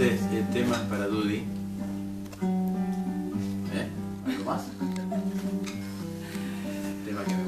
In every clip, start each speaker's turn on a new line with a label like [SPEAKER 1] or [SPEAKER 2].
[SPEAKER 1] Este eh, tema es para Dudy. ¿Eh? ¿Algo más? Tema que me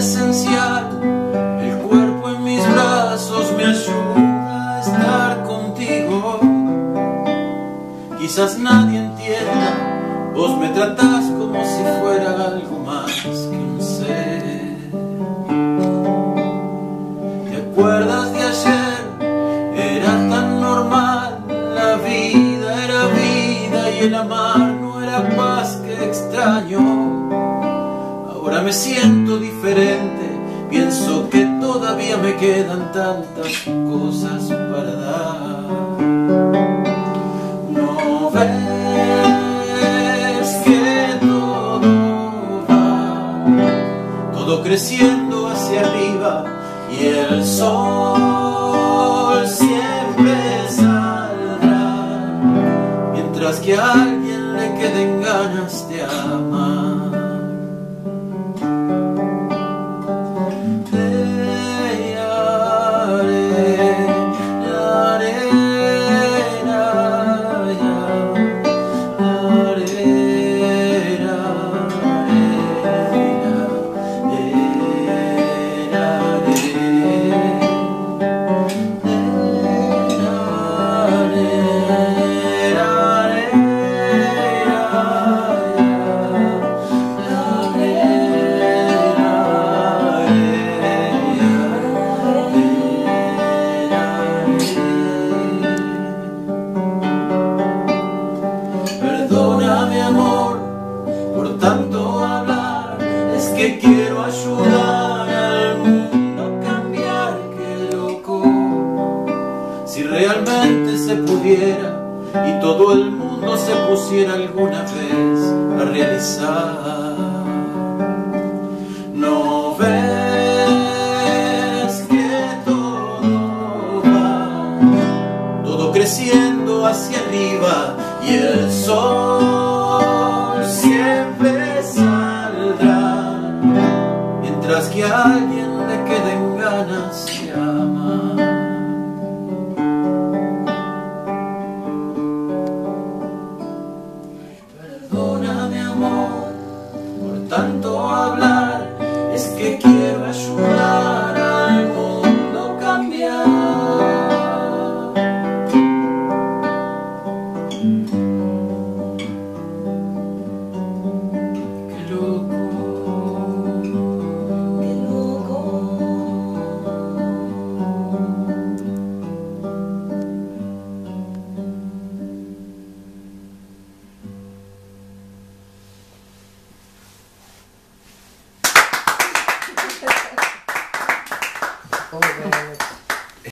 [SPEAKER 1] esencial, el cuerpo en mis brazos me ayuda a estar contigo. Quizás nadie entienda, vos me tratás como si fuera algo más que un ser. ¿Te acuerdas de ayer? Era tan normal, la vida era vida y el amar no era paz que extraño. Ahora me siento diferente, pienso que todavía me quedan tantas cosas para dar. No ves que todo va, todo creciendo hacia arriba y el sol siempre saldrá, mientras que a alguien le queden ganas de amar. Realmente se pudiera y todo el mundo se pusiera alguna vez a realizar. No ves que todo va todo creciendo hacia arriba y el sol siempre saldrá mientras que alguien por
[SPEAKER 2] Man.